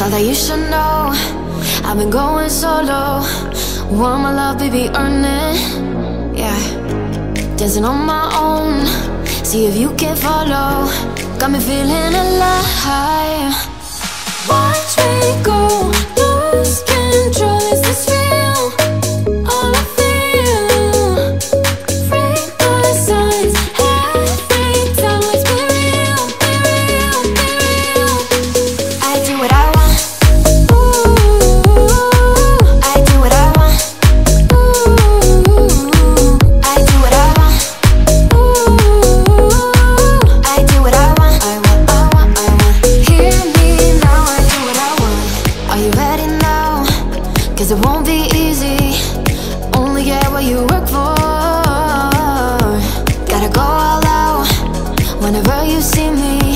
Now that you should know, I've been going solo. Want my love, baby, earn it. Yeah, dancing on my own. See if you can follow. Got me feeling alive. Cause it won't be easy. Only get what you work for. Gotta go all out Whenever you see me.